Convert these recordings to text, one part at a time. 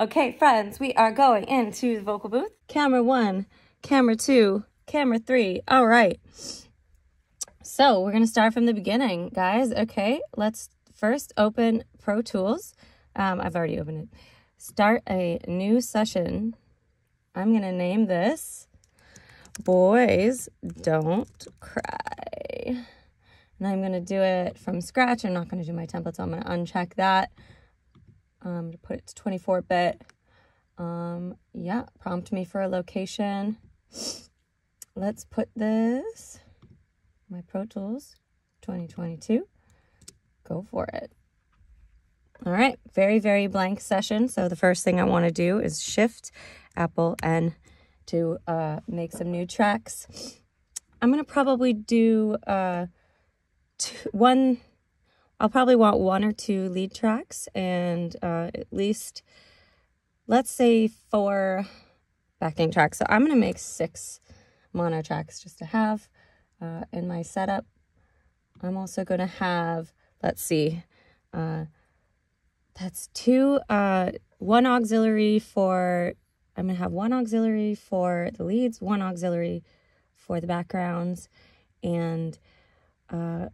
Okay, friends, we are going into the vocal booth. Camera one, camera two, camera three. All right. So we're going to start from the beginning, guys. Okay, let's first open Pro Tools. Um, I've already opened it. Start a new session. I'm going to name this Boys Don't Cry. And I'm going to do it from scratch. I'm not going to do my template, so I'm going to uncheck that. Um, to put it to 24 bit. Um, yeah, prompt me for a location. Let's put this, my Pro Tools 2022. Go for it. All right, very, very blank session. So the first thing I want to do is shift Apple N to uh, make some new tracks. I'm going to probably do uh, two, one I'll probably want one or two lead tracks and uh, at least, let's say, four backing tracks. So I'm going to make six mono tracks just to have uh, in my setup. I'm also going to have, let's see, uh, that's two, uh, one auxiliary for, I'm going to have one auxiliary for the leads, one auxiliary for the backgrounds, and uh,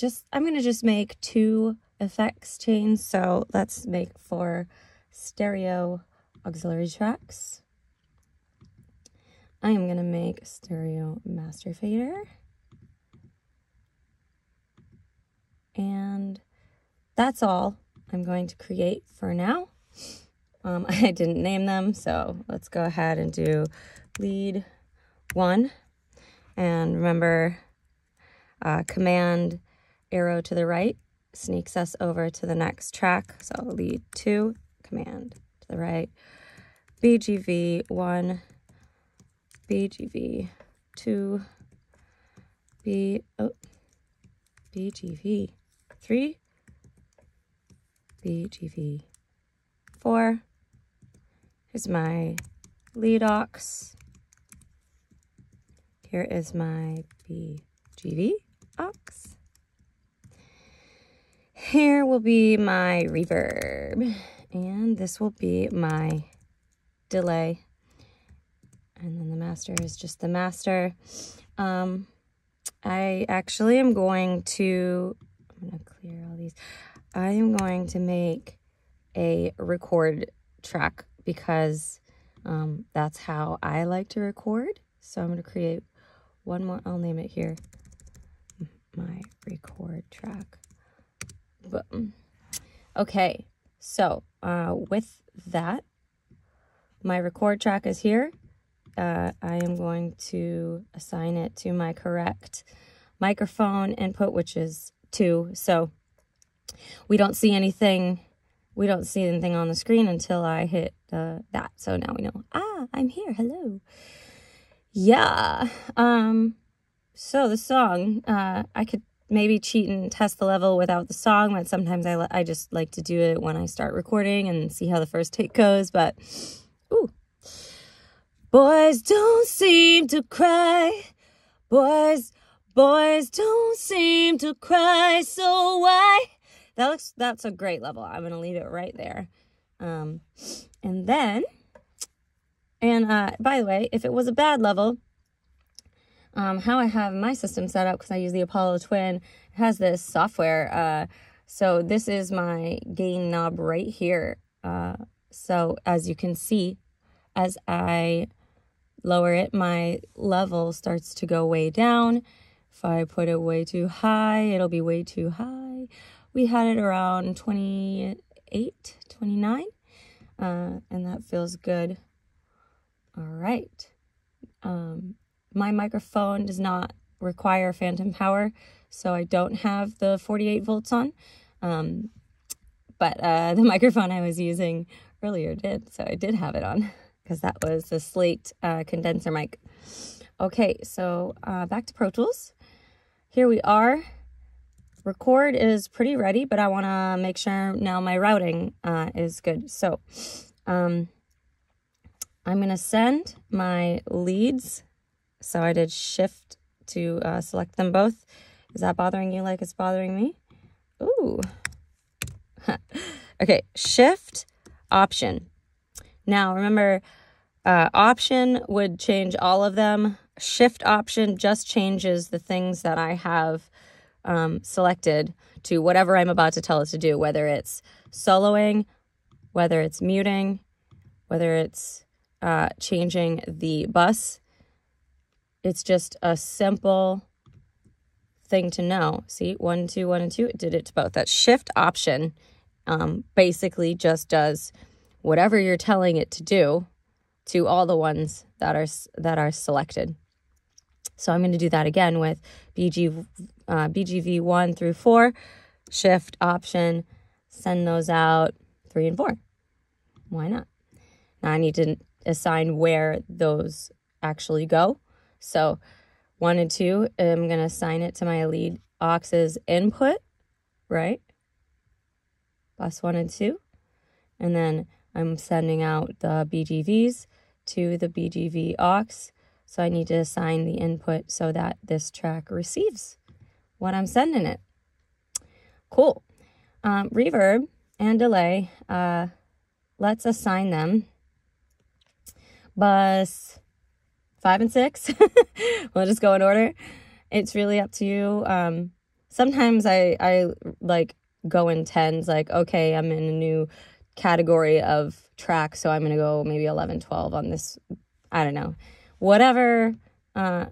just, I'm going to just make two effects chains. So let's make four stereo auxiliary tracks. I am going to make a stereo master fader. And that's all I'm going to create for now. Um, I didn't name them, so let's go ahead and do lead one. And remember, uh, command arrow to the right sneaks us over to the next track. So lead two, command to the right, BGV one, BGV two, B, oh, BGV three, BGV four. Here's my lead aux. Here is my BGV aux. Here will be my reverb, and this will be my delay. And then the master is just the master. Um, I actually am going to, I'm going to clear all these. I am going to make a record track because um, that's how I like to record. So I'm going to create one more, I'll name it here, my record track. Boom. Okay, so uh, with that, my record track is here. Uh, I am going to assign it to my correct microphone input, which is two. So we don't see anything. We don't see anything on the screen until I hit uh, that. So now we know, ah, I'm here. Hello. Yeah. Um, so the song, uh, I could maybe cheat and test the level without the song, but sometimes I, I just like to do it when I start recording and see how the first take goes. But, ooh. Boys don't seem to cry. Boys, boys don't seem to cry. So why? That looks, that's a great level. I'm going to leave it right there. Um, and then, and uh, by the way, if it was a bad level, um, how I have my system set up because I use the Apollo Twin. It has this software. Uh, so this is my gain knob right here. Uh, so as you can see, as I lower it, my level starts to go way down. If I put it way too high, it'll be way too high. We had it around 28, 29, uh, and that feels good. All right. Um, my microphone does not require phantom power, so I don't have the 48 volts on. Um, but uh, the microphone I was using earlier did, so I did have it on because that was the Slate uh, condenser mic. Okay, so uh, back to Pro Tools. Here we are. Record is pretty ready, but I want to make sure now my routing uh, is good. So um, I'm going to send my leads so I did shift to uh, select them both. Is that bothering you like it's bothering me? Ooh. okay, shift. option. Now, remember, uh, option would change all of them. Shift option just changes the things that I have um, selected to whatever I'm about to tell it to do, whether it's soloing, whether it's muting, whether it's uh, changing the bus. It's just a simple thing to know. See, one, two, one, and two, it did it to both. That shift option um, basically just does whatever you're telling it to do to all the ones that are that are selected. So I'm going to do that again with BG, uh, BGV 1 through 4, shift option, send those out 3 and 4. Why not? Now I need to assign where those actually go. So 1 and 2, I'm going to assign it to my lead aux's input, right? Bus 1 and 2. And then I'm sending out the BGVs to the BGV aux. So I need to assign the input so that this track receives what I'm sending it. Cool. Um, reverb and delay, uh, let's assign them. Bus five and six. we'll just go in order. It's really up to you. Um, sometimes I, I like go in tens, like, okay, I'm in a new category of track, so I'm going to go maybe 11, 12 on this. I don't know. Whatever, uh,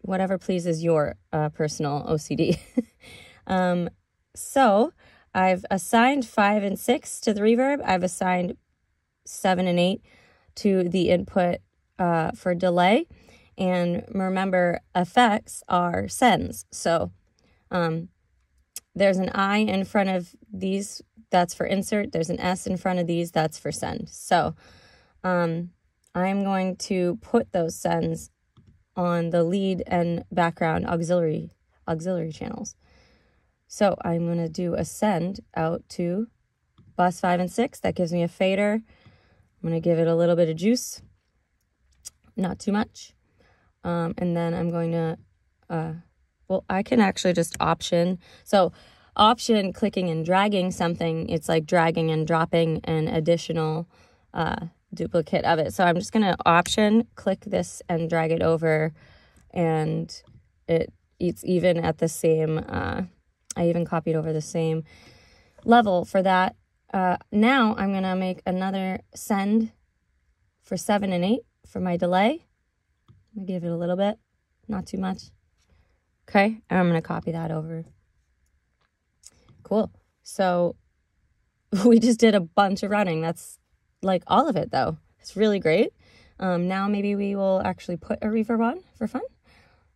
whatever pleases your uh, personal OCD. um, so I've assigned five and six to the reverb. I've assigned seven and eight to the input uh, for delay. And remember, effects are sends. So um, there's an I in front of these that's for insert. There's an S in front of these, that's for send. So um, I'm going to put those sends on the lead and background auxiliary auxiliary channels. So I'm going to do a send out to bus 5 and 6. That gives me a fader. I'm going to give it a little bit of juice, not too much. Um, and then I'm going to, uh, well, I can actually just option. So option clicking and dragging something, it's like dragging and dropping an additional uh, duplicate of it. So I'm just going to option click this and drag it over and it it's even at the same, uh, I even copied over the same level for that. Uh, now I'm going to make another send for 7 and 8 for my delay. I'm to give it a little bit, not too much. Okay, and I'm to copy that over Cool. So we just did a bunch of running. That's like all of it, though. It's really great. Um, now maybe we will actually put a reverb on for fun.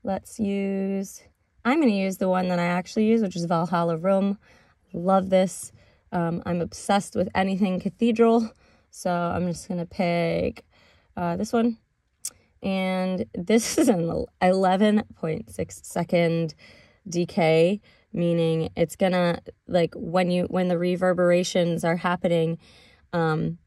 Let's use, I'm to use the one that I actually use, which is Valhalla Room. Love this. Um, I'm obsessed with anything cathedral. So I'm just to pick uh, this one. And this is an 11.6 second decay meaning it's gonna like when you when the reverberations are happening um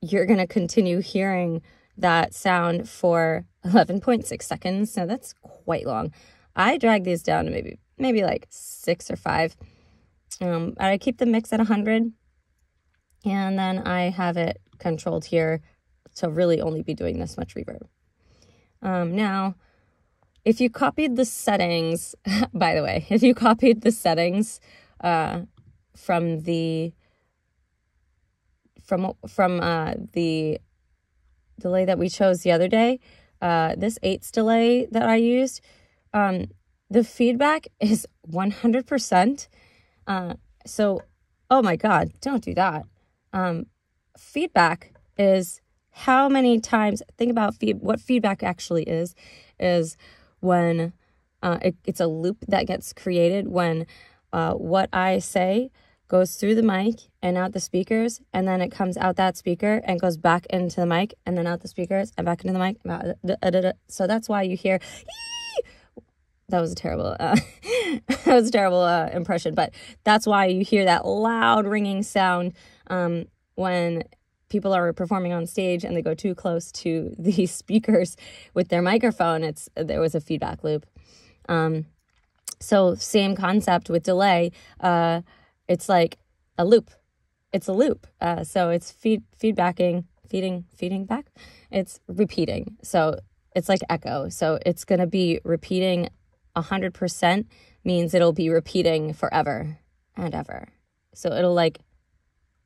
you're gonna continue hearing that sound for 11.6 seconds. So that's quite long. I drag these down to maybe maybe like six or five. Um i keep the mix at 100 and then i have it controlled here to really only be doing this much reverb um now if you copied the settings, by the way, if you copied the settings uh, from the from from uh, the delay that we chose the other day, uh, this H-Delay that I used, um, the feedback is one hundred percent. Uh, so, oh my God, don't do that. Um, feedback is how many times. Think about feed, what feedback actually is. Is when uh, it, it's a loop that gets created when uh, what I say goes through the mic and out the speakers, and then it comes out that speaker and goes back into the mic, and then out the speakers and back into the mic. So that's why you hear. That was a terrible. Uh, that was a terrible uh, impression, but that's why you hear that loud ringing sound um, when people are performing on stage and they go too close to the speakers with their microphone, it's there was a feedback loop. Um, so same concept with delay. Uh, it's like a loop. it's a loop. Uh, so it's feed feedbacking, feeding, feeding back. It's repeating. So it's like echo. So it's gonna be repeating hundred percent means it'll be repeating forever and ever. So it'll like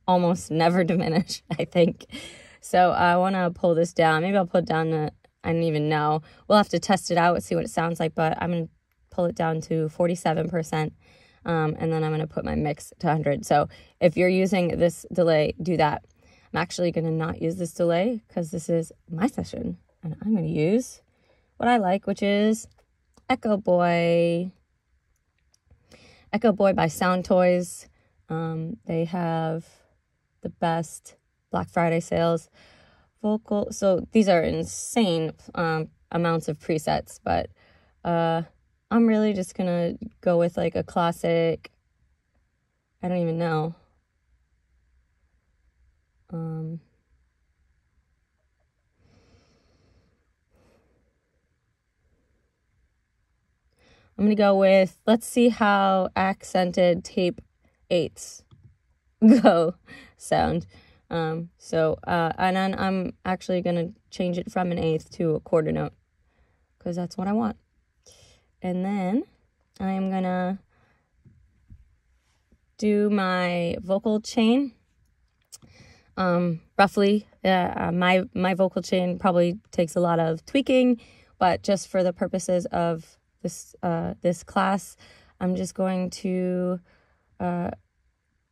almost never diminish, I think. So I want to pull this down. Maybe I'll put down the, I don't even know. We'll have to test it out and see what it sounds like, but I'm going to pull it down to 47%. Um, and then I'm going to put my mix to 100. So if you're using this delay, do that. I'm actually going to not use this delay because this is my session. And I'm going to use what I like, which is Echo Boy. Echo Boy by Soundtoys. Um, they have the best Black Friday sales. Vocal. So these are insane um, amounts of presets, but uh, I'm really just gonna go with like a classic. I don't even know. Um, I'm gonna go with let's see how accented tape eights go sound. Um, so, uh, and then I'm actually going to change it from an eighth to a quarter note because that's what I want. And then I'm going to do my vocal chain. Um, roughly, uh, my, my vocal chain probably takes a lot of tweaking, but just for the purposes of this, uh, this class, I'm just going to, uh,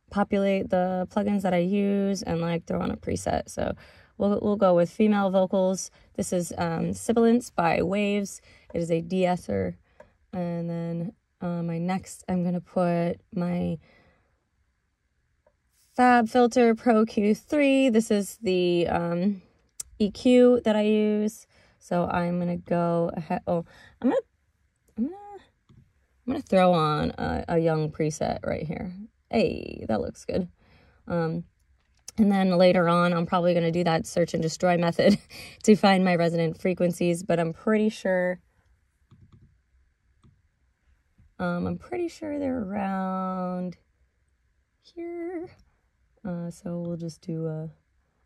populate the plugins that I use and like throw on a preset. So we'll, we'll go with female vocals. This is um, Sibilance by Waves. It is a de-esser. And then uh, my next, I'm going to put my Fab Filter Pro Q3. This is the um, EQ that I use. So I'm going to go ahead. Oh, I'm going to, I'm to, I'm to throw on a, a young preset right here. Hey, that looks good. Um, and then later on, I'm probably going to do that search and destroy method to find my resonant frequencies, but I'm pretty sure. Um, I'm pretty sure they're around here. Uh, so we'll just do a,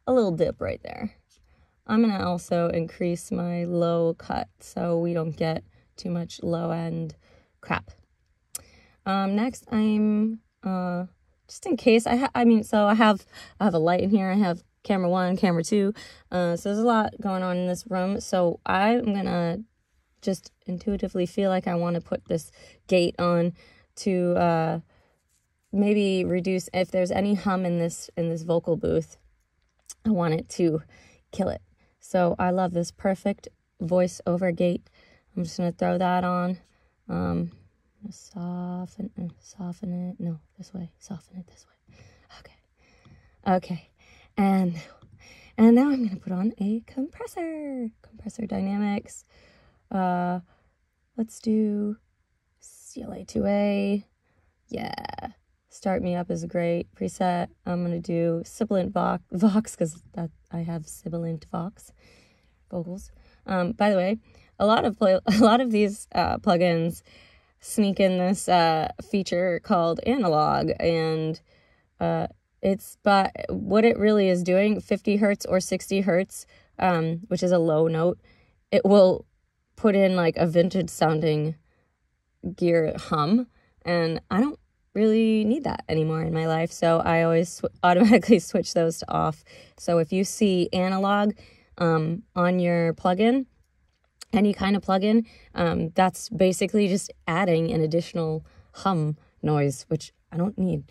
a little dip right there. I'm going to also increase my low cut so we don't get too much low end crap. Um, next, I'm uh, just in case I I mean, so I have I have a light in here. I have camera one, camera two. Uh, so there's a lot going on in this room. So I'm gonna just intuitively feel like I want to put this gate on to uh, maybe reduce if there's any hum in this in this vocal booth. I want it to kill it. So I love this perfect voice over gate. I'm just gonna throw that on. Um, soften it, soften it. No, this way. Soften it this way. Okay. Okay. And and now I'm gonna put on a compressor. Compressor dynamics. Uh let's do CLA2A. Yeah. Start Me Up is a great preset. I'm gonna do Sibilant Vox Vox because that I have Sibilant Vox vocals. Um, by the way, a lot of play, a lot of these uh, plugins sneak in this uh, feature called analog and uh, it's but what it really is doing 50 hertz or 60 hertz um, which is a low note it will put in like a vintage sounding gear hum and i don't really need that anymore in my life so i always sw- automatically switch those to off. So if you see analog um, on your plugin any kind of plugin, um, that's basically just adding an additional hum noise, which I don't need.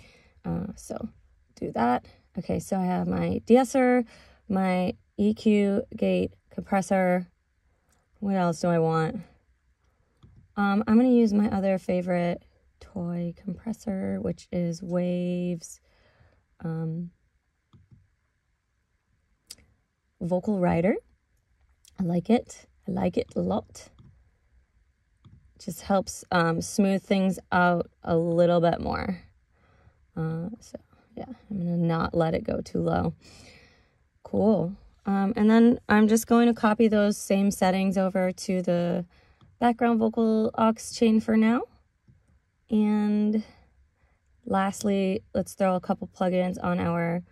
Uh, so do that. Okay, so I have my de-esser, my EQ gate compressor. What else do I want? Um, I'm going to use my other favorite toy compressor, which is Waves um, Vocal Rider. I like it. I like it a lot. Just helps um, smooth things out a little bit more. Uh, so yeah, I'm gonna not let it go too low. Cool. Um, and then I'm just going to copy those same settings over to the background vocal aux chain for now. And lastly, let's throw a couple plugins on our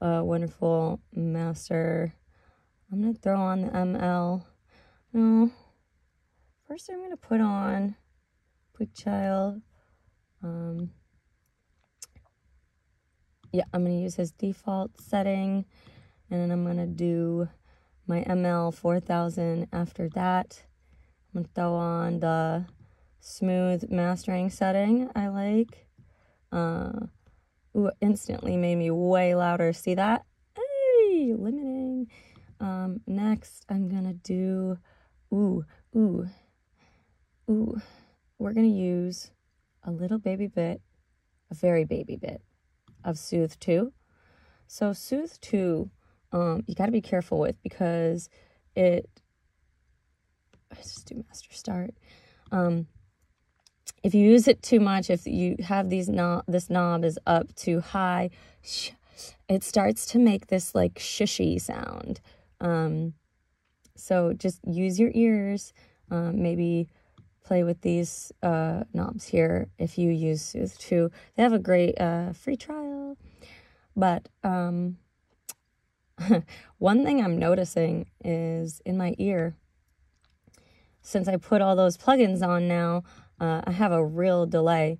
uh, wonderful master. I'm to throw on the ML. No. First, I'm going to put on Puigchild. Um, yeah, I'm going to use his default setting. And then I'm going to do my ML 4000 after that. I'm going to throw on the smooth mastering setting I like. Uh, ooh, instantly made me way louder. See that? Hey, limiting. Um, next, I'm going to do, ooh, ooh, ooh. We're going to use a little baby bit, a very baby bit of Soothe 2. So Soothe 2, um, you got to be careful with because it, let's just do master start. Um, if you use it too much, if you have these knob, this knob is up too high, it starts to make this like shushy sound. Um, so just use your ears, um, maybe play with these uh, knobs here if you use Soothe 2. They have a great uh, free trial. But um, one thing I'm noticing is in my ear, since I put all those plugins on now, uh, I have a real delay.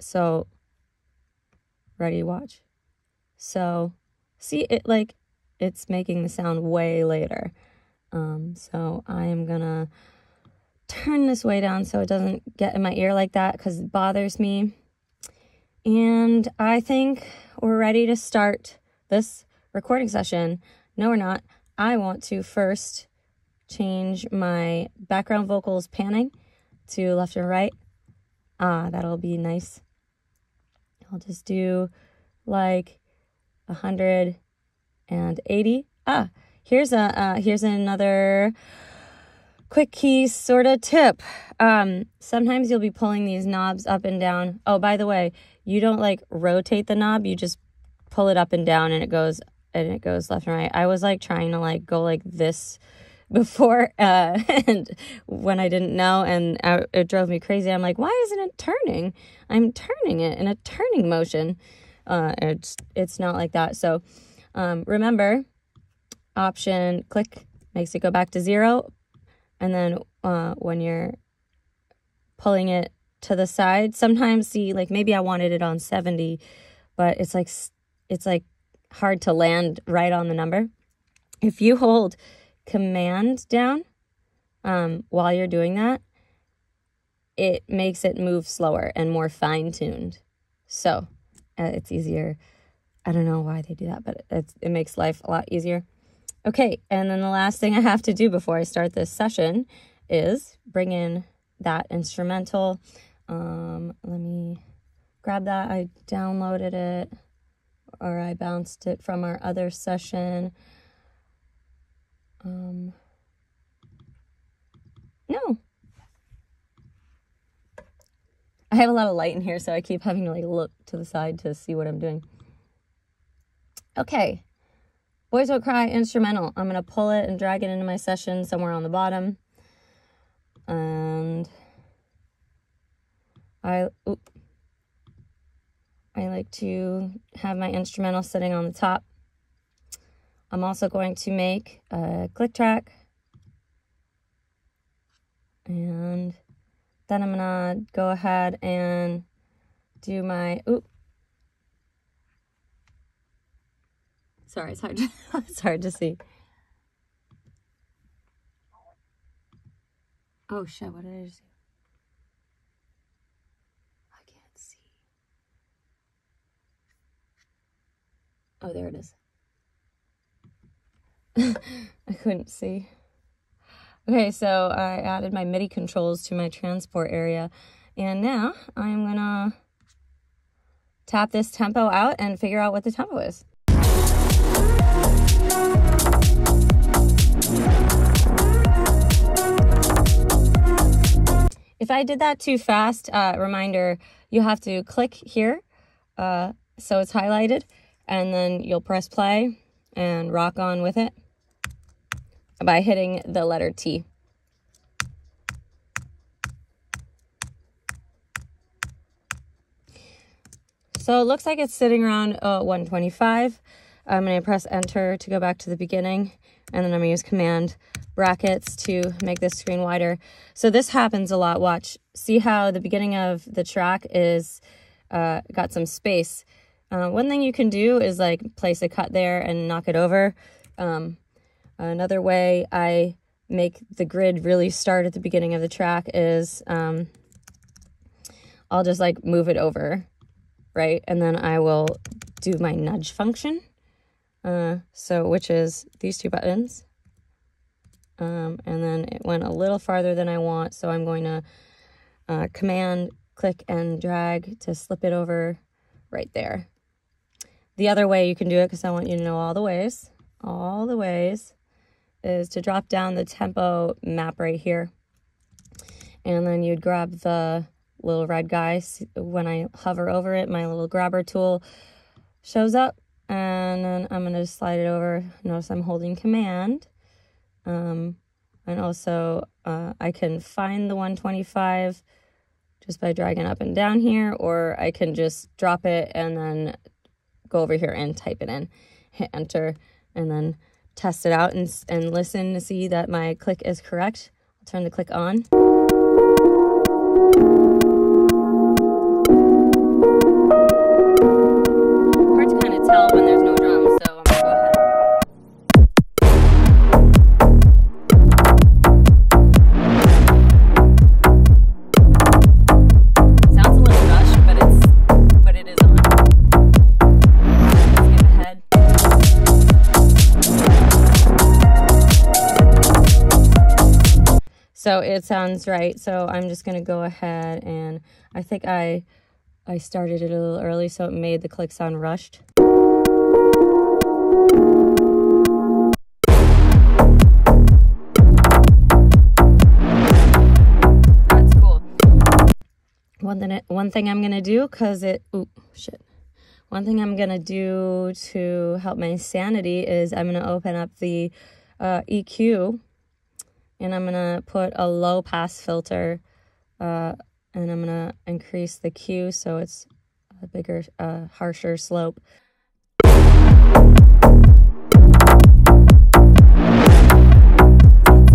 So, ready, watch. So, see it like it's making the sound way later. Um, so I am gonna turn this way down so it doesn't get in my ear like that because it bothers me. And I think we're ready to start this recording session. No, we're not. I want to first change my background vocals panning to left and right. Ah, that'll be nice. I'll just do like 180. Ah, here's a uh, here's another quick key sort of tip. Um, sometimes you'll be pulling these knobs up and down. Oh, by the way, you don't like rotate the knob, you just pull it up and down and it goes and it goes left and right. I was like trying to like go like this before uh and when I didn't know and I, it drove me crazy. I'm like, why isn't it turning? I'm turning it in a turning motion. Uh it's it's not like that. So um remember option click makes it go back to zero and then uh, when you're pulling it to the side, sometimes see like maybe I wanted it on 70, but it's like it's like hard to land right on the number. If you hold command down um, while you're doing that, it makes it move slower and more fine tuned. So uh, it's easier. I don't know why they do that, but it, it makes life a lot easier. Okay, and then the last thing I have to do before I start this session is bring in that instrumental. Um, let me grab that. I downloaded it or I bounced it from our other session. Um, no. I have a lot of light in here, so I keep having to like look to the side to see what I'm doing. Okay, Boys Will Cry instrumental. I'm going to pull it and drag it into my session somewhere on the bottom. And I, oop, I like to have my instrumental sitting on the top. I'm also going to make a click track. And then I'm going to go ahead and do my, oop, Sorry, it's hard to, it's hard to see. Oh shit, what did I just do? I can't see. Oh, there it is. I couldn't see. Okay, so I added my MIDI controls to my transport area. And now I'm gonna tap this tempo out and figure out what the tempo is. If I did that too fast, uh, reminder, you have to click here uh, so it's highlighted and then you'll press play and rock on with it by hitting the letter T. So it looks like it's sitting around uh, 125. I'm going to press enter to go back to the beginning and then I'm going to use command brackets to make this screen wider. So this happens a lot. Watch. See how the beginning of the track is uh, got some space. Uh, one thing you can do is like place a cut there and knock it over. Um, another way I make the grid really start at the beginning of the track is um, I'll just like move it over, right? And then I will do my nudge function. Uh, so which is these two buttons. Um, and then it went a little farther than I want. So I'm going to uh, command, click, and drag to slip it over right there. The other way you can do it, because I want you to know all the ways, all the ways, is to drop down the tempo map right here. And then you'd grab the little red guy. When I hover over it, my little grabber tool shows up. And then I'm going to slide it over. Notice I'm holding command. Um, and also, uh, I can find the 125 just by dragging up and down here, or I can just drop it and then go over here and type it in, hit enter, and then test it out and, and listen to see that my click is correct. I'll turn the click on. It sounds right. So I'm just going to go ahead and I think I I started it a little early so it made the click sound rushed. That's cool. One thing, one thing I'm going to do because it, ooh, shit. One thing I'm going to do to help my sanity is I'm going to open up the uh, EQ and I'm going to put a low pass filter uh, and I'm to increase the Q so it's a bigger, uh, harsher slope. So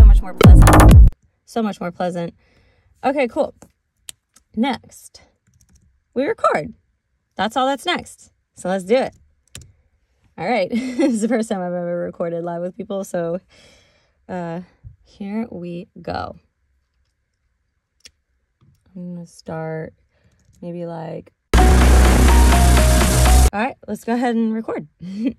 much more pleasant. So much more pleasant. Okay, cool. Next, we record. That's all that's next. So let's do it. All right. this is the first time I've ever recorded live with people, so uh here we go. I'm to start maybe like. All right, let's go ahead and record.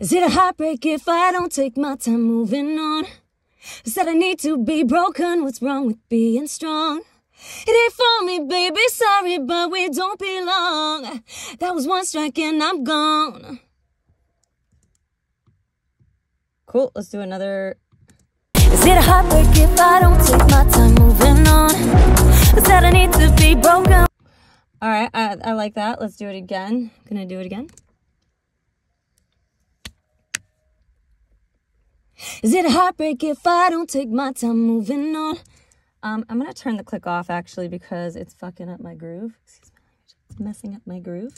Is it a heartbreak if I don't take my time moving on? Said I need to be broken, what's wrong with being strong? It ain't for me, baby, sorry, but we don't belong. That was one strike and I'm gone. Cool. Let's do another. Is it a heartbreak if I don't take my time moving on? Said I need to be broken. All right, I, I like that. Let's do it again. I'm gonna do it again. Is it a heartbreak if I don't take my time moving on? Um, I'm gonna turn the click off actually because it's fucking up my groove. Excuse me, it's messing up my groove.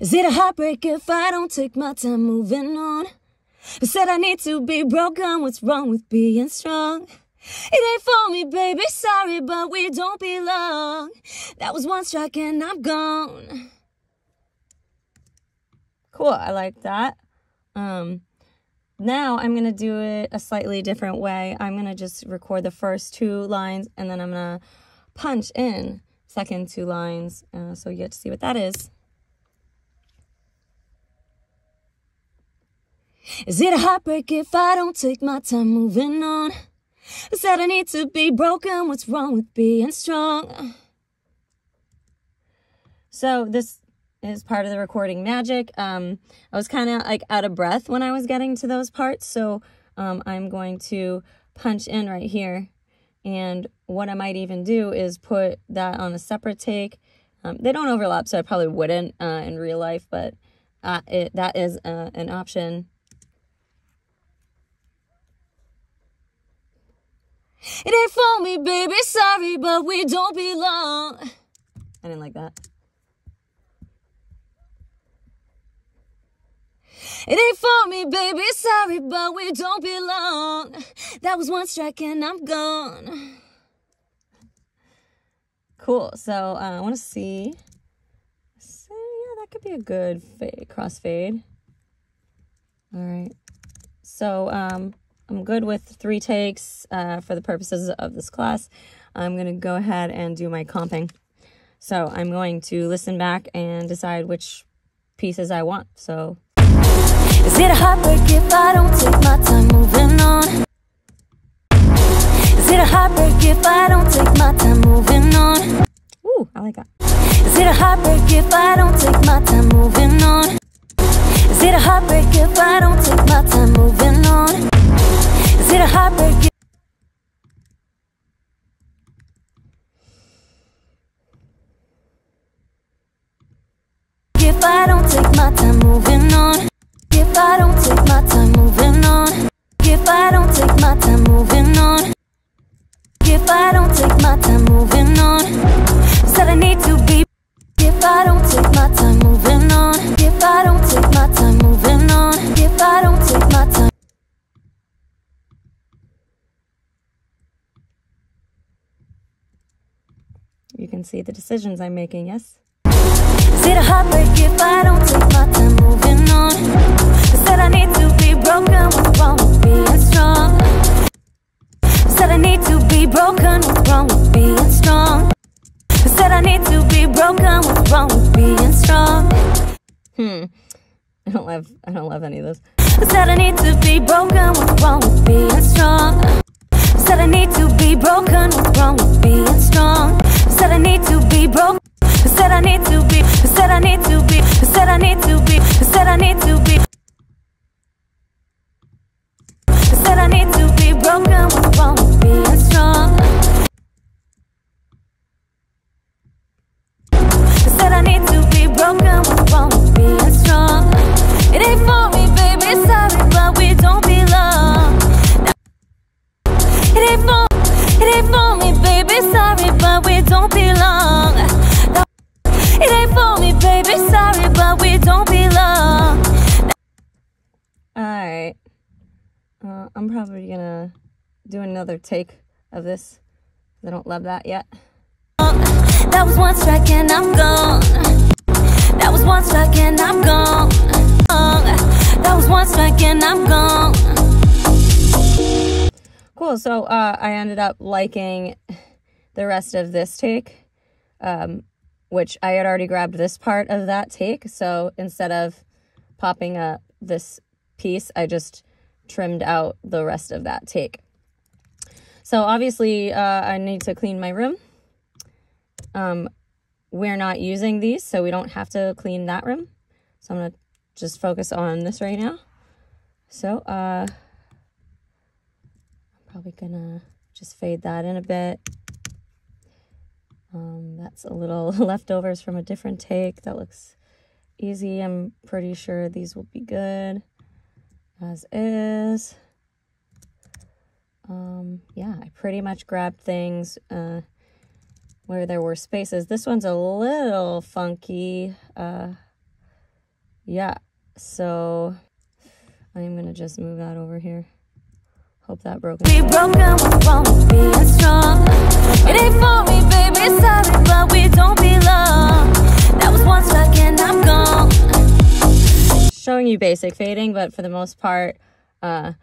Is it a heartbreak if I don't take my time moving on? I said I need to be broken, what's wrong with being strong? It ain't for me, baby, sorry, but we don't belong. That was one strike and I'm gone. Cool, I like that. Um, now I'm going to do it a slightly different way. I'm going to just record the first two lines and then I'm going to punch in second two lines uh, so you get to see what that is. Is it a heartbreak if I don't take my time moving on? I said I need to be broken, what's wrong with being strong? So this is part of the recording magic. Um, I was kind of like out of breath when I was getting to those parts, so um, I'm going to punch in right here. And what I might even do is put that on a separate take. Um, they don't overlap, so I probably wouldn't uh, in real life, but uh, it, that is uh, an option It ain't for me, baby, sorry, but we don't belong. I didn't like that. It ain't for me, baby, sorry, but we don't belong. That was one strike and I'm gone. Cool. So uh, I want to see. So yeah, that could be a good fade, cross fade. All right. So um, I'm good with three takes uh, for the purposes of this class. I'm going to go ahead and do my comping. So I'm going to listen back and decide which pieces I want. So. Is it a heartbreak if I don't take my time moving on? Is it a heartbreak if I don't take my time moving on? Ooh, I like that. Is it a heartbreak if I don't take my time moving on? Is it a heartbreak if I don't take my time moving on? Is it a heartbreak if I don't take my time moving on? If I don't take my time moving on? If I don't take my time moving on? If I don't take my time moving on? Said I need to be. If I don't take my time moving on? If I don't take my time moving on? If I don't take my time. You can see the decisions I'm making, yes? Is it a heartbreak if I don't take my time moving on? I said I need to be broken, what's wrong with being strong? I said I need to be broken, what's wrong with being strong? I said I need to be broken, what's wrong with being strong? Hmm. I don't love I don't love any of. I said I need to be broken, what's wrong with being strong? I said I need to be broken, what's wrong with being strong? Said I need to be broken. I said I need to be. Said I need to be. Said I need to be. Said I need to be. Said I need to be broken. I'm probably gonna do another take of this. I don't love that yet. That was one strike and I'm gone. That was one strike and I'm gone. That was one strike and I'm gone. Cool. So uh, I ended up liking the rest of this take. Um, which I had already grabbed this part of that take. So instead of popping up this piece, I just trimmed out the rest of that take. So obviously, uh, I need to clean my room. Um, we're not using these, so we don't have to clean that room. So I'm to just focus on this right now. So uh, I'm probably to just fade that in a bit. Um, that's a little leftovers from a different take. That looks easy. I'm pretty sure these will be good as is. Um, yeah, I pretty much grabbed things uh, where there were spaces. This one's a little funky. Uh, yeah, so I'm going to just move that over here. Hope that broke. Be with being strong? It ain't for me, baby, sorry, but we don't belong. That was one strike and I'm gone. Showing you basic fading, but for the most part, uh,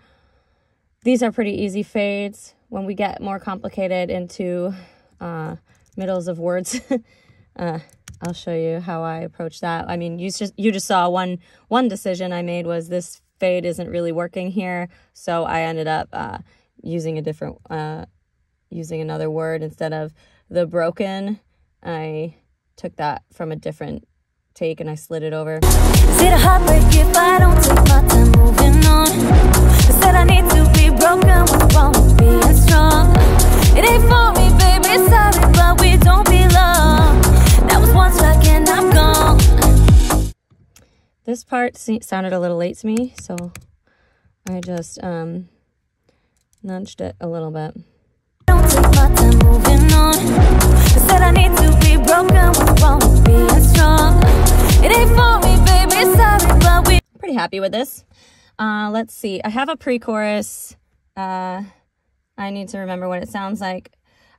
these are pretty easy fades. When we get more complicated into uh, middles of words, uh, I'll show you how I approach that. I mean, you just you just saw one one decision I made was this fade isn't really working here, so I ended up uh, using a different uh, using another word instead of the broken. I took that from a different take and I slid it over. Is it a heartbreak if I don't take my time moving on? I said I need to be broken, what's wrong with being strong? It ain't for me, baby, sorry, but we don't belong. That was one strike and I'm gone. This part sounded a little late to me, so I just um, nudged it a little bit. Happy with this. Uh, let's see. I have a pre-chorus. Uh, I need to remember what it sounds like.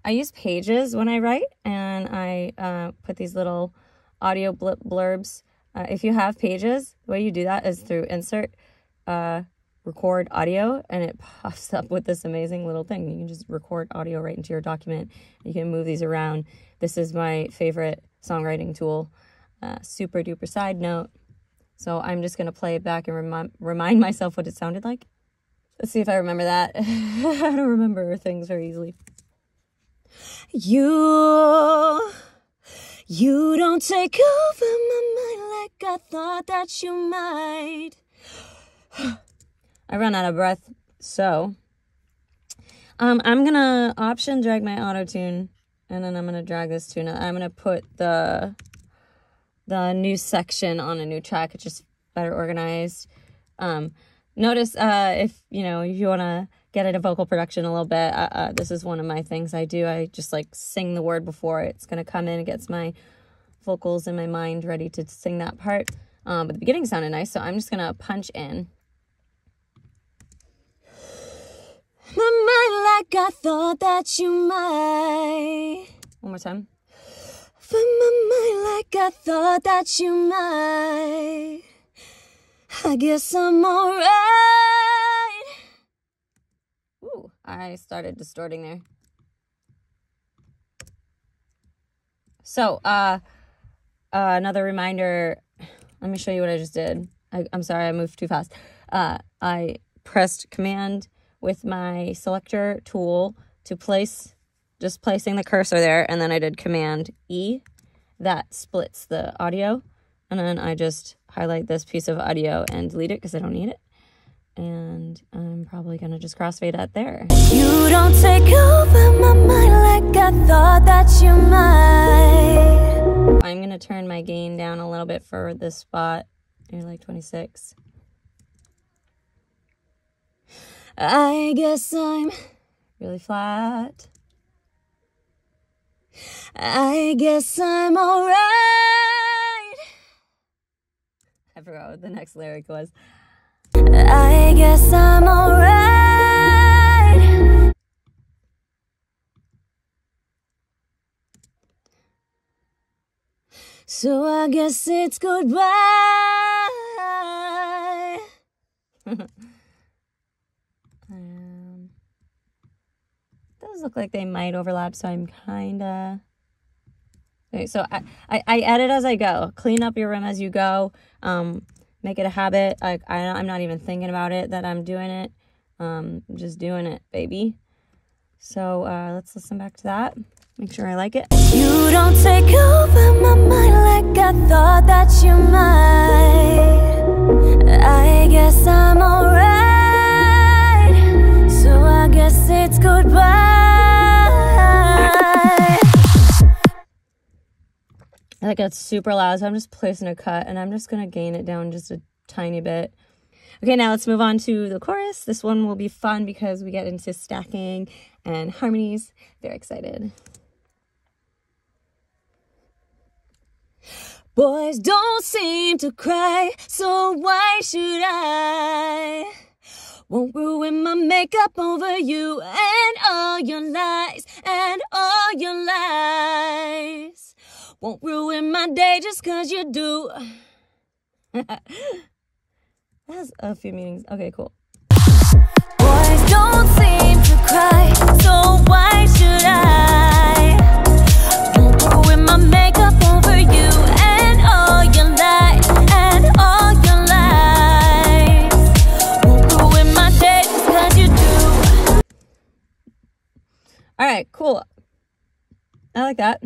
I use pages when I write, and I uh, put these little audio blurbs. Uh, if you have pages, the way you do that is through insert, uh, record audio, and it pops up with this amazing little thing. You can just record audio right into your document. You can move these around. This is my favorite songwriting tool. Uh, super duper side note. So I'm just going to play it back and remi- remind myself what it sounded like. Let's see if I remember that. I don't remember things very easily. You, you don't take over my mind like I thought that you might. I run out of breath, so um, I'm gonna option drag my auto tune, and then I'm gonna drag this tune. I'm gonna put the the new section on a new track. It's just better organized. Um, notice uh, if you know if you want to get into vocal production a little bit. Uh, uh, this is one of my things I do. I just like sing the word before it's gonna come in. It gets my vocals in my mind ready to sing that part. Um, but the beginning sounded nice, so I'm just gonna punch in. My mind like I thought that you might. One more time. For my mind like I thought that you might. I guess I'm alright. Ooh, I started distorting there. So, uh, uh, another reminder. Let me show you what I just did. I, am sorry, I moved too fast. Uh, I pressed Command with my selector tool to place, just placing the cursor there, and then I did Command E. That splits the audio, and then I just highlight this piece of audio and delete it because I don't need it. And I'm probably going to just crossfade that there. You don't take over my mind like I thought that you might. I'm going to turn my gain down a little bit for this spot. Maybe like 26. I guess I'm really flat. I guess I'm alright. I forgot what the next lyric was. I guess I'm alright. So I guess it's goodbye. look like they might overlap, so I'm kind of Okay, so I, I, I edit as I go. Clean up your room as you go. Um, make it a habit. I, I, I'm not even thinking about it that I'm doing it. Um, I'm just doing it, baby. So uh, let's listen back to that. Make sure I like it. You don't take over my mind like I thought that you might. I guess I'm alright. So I guess it's goodbye. That gets super loud, so I'm just placing a cut and I'm just going to gain it down just a tiny bit. Okay, now let's move on to the chorus. This one will be fun because we get into stacking and harmonies. Very excited. Boys don't seem to cry, so why should I? Won't ruin my makeup over you and all your lies and all your lies. Won't ruin my day just cause you do. That's a few meanings. Okay, cool. Boys don't seem to cry, so why should I? Won't ruin my makeup over you and all your lies and all your lies. Won't ruin my day just cause you do. All right, cool. I like that.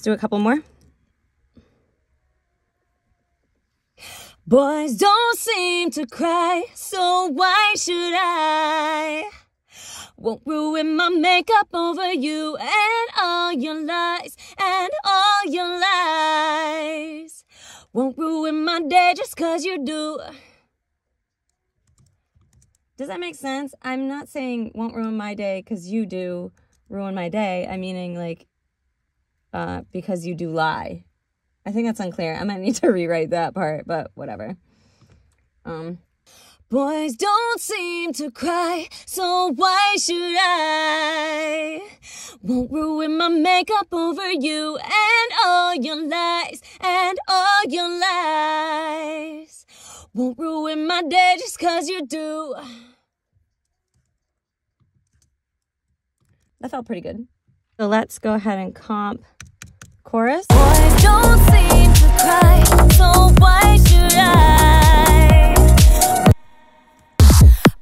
Let's do a couple more. Boys don't seem to cry, so why should I? Won't ruin my makeup over you and all your lies and all your lies. Won't ruin my day just cause you do. Does that make sense? I'm not saying won't ruin my day because you do ruin my day. I'm meaning like uh, because you do lie. I think that's unclear. I might need to rewrite that part, but whatever. Um, Boys don't seem to cry, so why should I? Won't ruin my makeup over you and all your lies, and all your lies. Won't ruin my day just cause you do. That felt pretty good. So let's go ahead and comp chorus. Boys don't seem to cry, so why should I?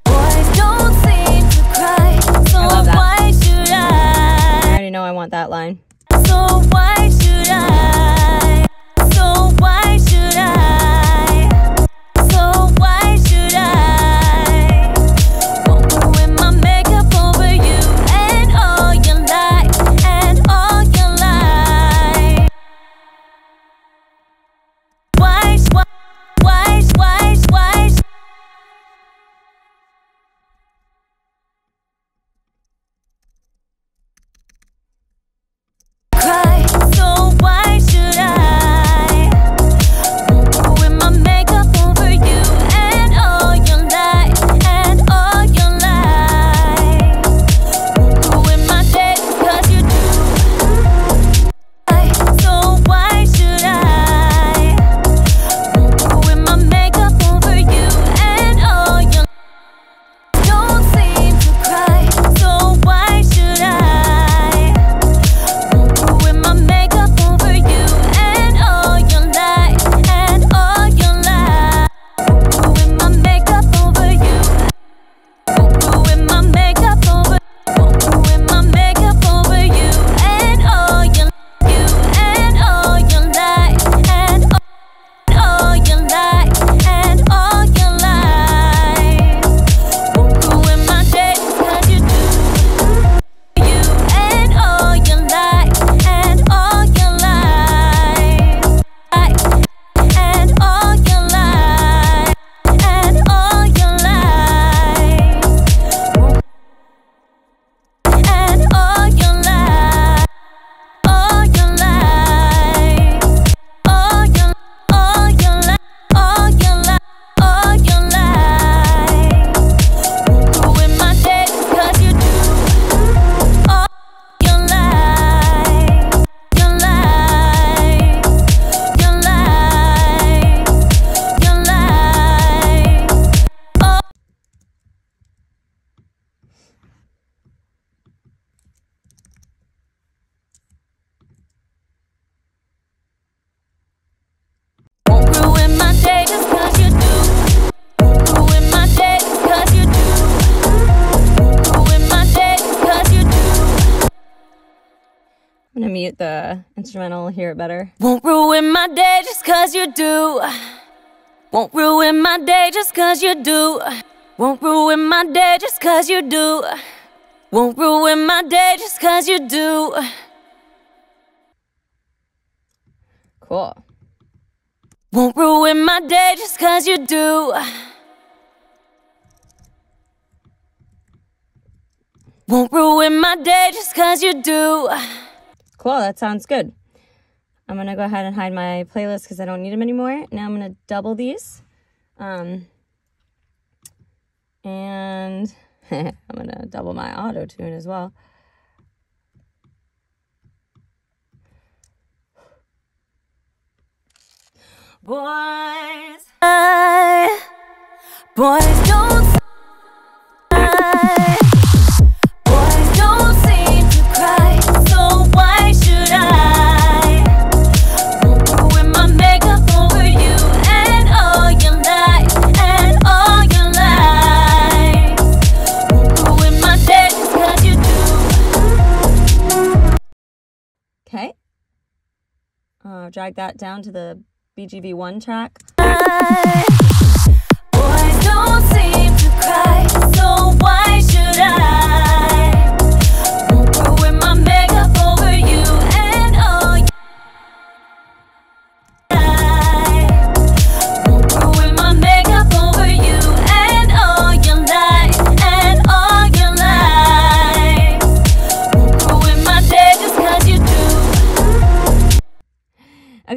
Boys don't seem to cry, so love that. why should I I? already know I want that line. So instrumental, hear it better. Won't ruin my day just cause you do. Won't ruin my day just cause you do. Won't ruin my day just cause you do. Won't ruin my day just cause you do. Cool. Won't ruin my day just cause you do. Won't ruin my day just cause you do. Cool, that sounds good. I'm gonna go ahead and hide my playlist because I don't need them anymore. Now I'm gonna double these. Um, and I'm gonna double my auto tune as well. Boys, boys don't Drag that down to the BGV1 track. Boys don't seem to cry, so why should I?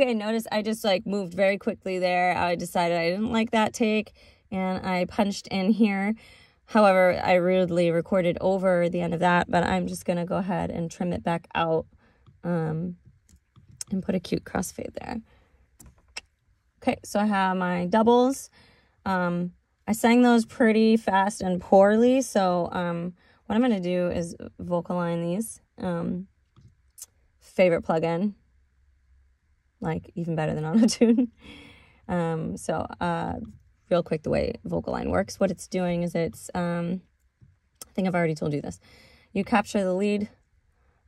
Okay, notice I just like moved very quickly there. I decided I didn't like that take and I punched in here. However, I rudely recorded over the end of that, but I'm just gonna go ahead and trim it back out um, and put a cute crossfade there. Okay, so I have my doubles. Um, I sang those pretty fast and poorly, so um, what I'm gonna do is VocAlign these. Um, favorite plugin, like even better than Autotune. um, so, uh, real quick, the way VocAlign works, what it's doing is it's, um, I think I've already told you this. You capture the lead,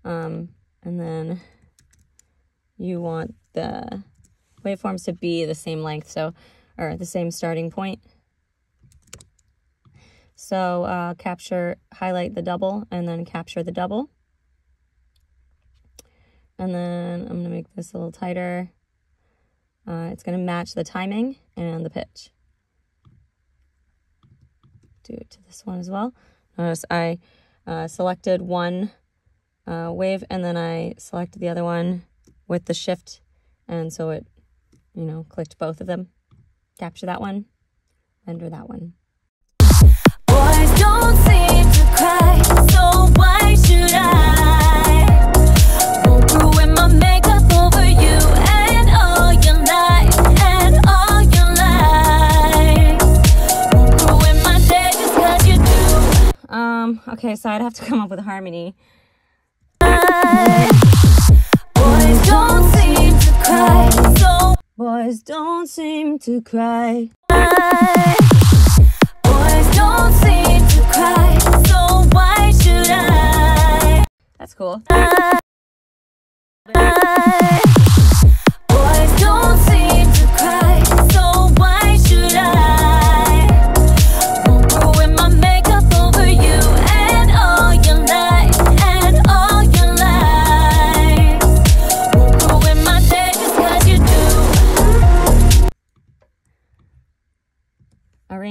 um, and then you want the waveforms to be the same length, so, or the same starting point. So uh, capture, highlight the double, and then capture the double. And then I'm going to make this a little tighter. Uh, it's going to match the timing and the pitch. Do it to this one as well. Notice I uh, selected one uh, wave and then I selected the other one with the shift. And so it, you know, clicked both of them. Capture that one, render that one. Boys have to come up with harmony. Boys don't seem to cry, so Boys don't seem to cry. Boys don't seem to cry, so why should I? That's cool. Boys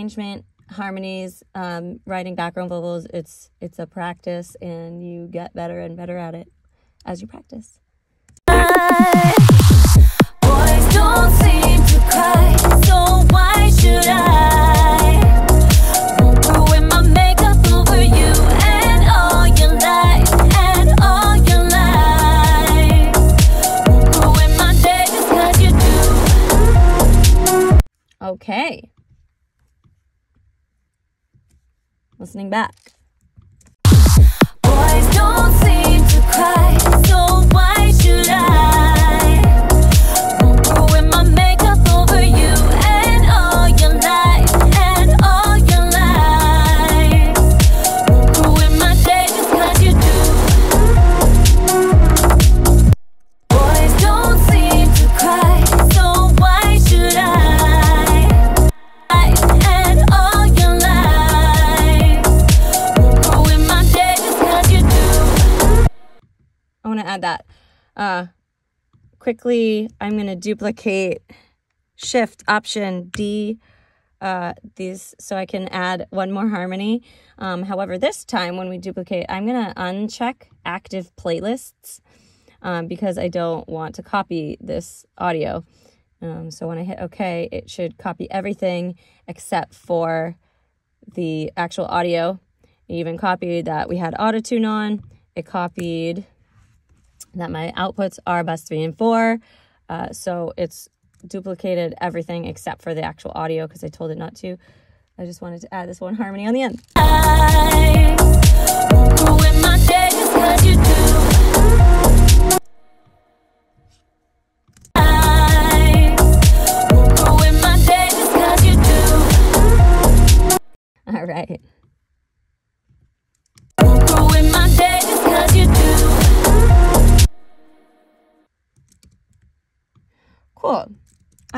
Arrangement, harmonies, um, writing background vocals, it's it's a practice and you get better and better at it as you practice. Boys don't seem to cry, so why should I? Won't ruin my makeup over you and all your lies, and all your lies. Won't ruin my day just 'cause you do. Okay. Listening back. Boys don't seem to cry, so why should I? Want to add that. Uh, quickly, I'm going to duplicate Shift Option D uh, these so I can add one more harmony. Um, however, this time when we duplicate, I'm going to uncheck active playlists um, because I don't want to copy this audio. Um, so when I hit OK, it should copy everything except for the actual audio. It even copied that we had autotune on. It copied that my outputs are bus three and four. Uh, so it's duplicated everything except for the actual audio because I told it not to. I just wanted to add this one harmony on the end.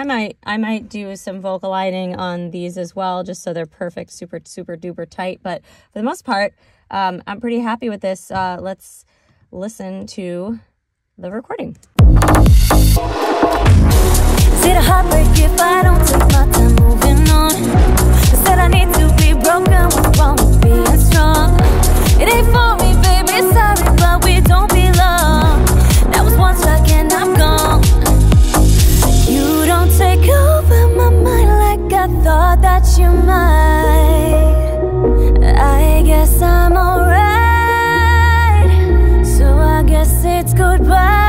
I might I might do some vocal lining on these as well, just so they're perfect, super super duper tight. But for the most part, um, I'm pretty happy with this. Uh, let's listen to the recording. A heartbreak if I don't take my time moving on? I said I need to be broken, what's wrong with being strong? It ain't for me, baby, sorry, but we don't belong. That was one strike and I'm gone take over my mind like I thought that you might. I guess I'm alright, so I guess it's goodbye.